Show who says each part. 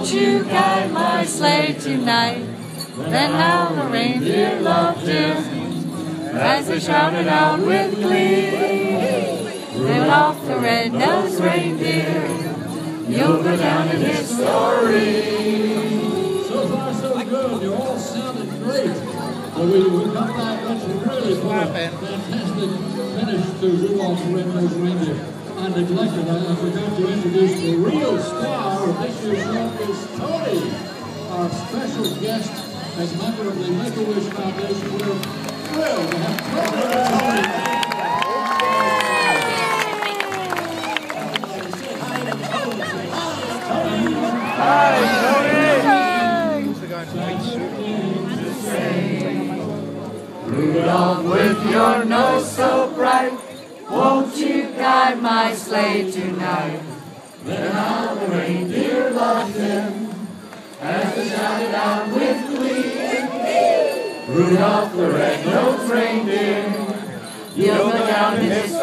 Speaker 1: Won't you guide my sleigh tonight? Then how the reindeer loved him as they shouted out with glee. Rudolph the red-nosed reindeer, you'll go down in history.
Speaker 2: So far, so good. You all sounded great. But we will come back and really a fantastic finish to Rudolph the Red-Nosed Reindeer. I neglected, I I forgot to introduce the real star is Tony, our special guest as member of the Make-A-Wish Foundation. We're thrilled to have Tony.
Speaker 1: Rudolph, with your nose so bright, won't you guide my sleigh tonight? Then the reindeer loved him as they shouted out with glee. Rudolph the red-nosed reindeer, go down history.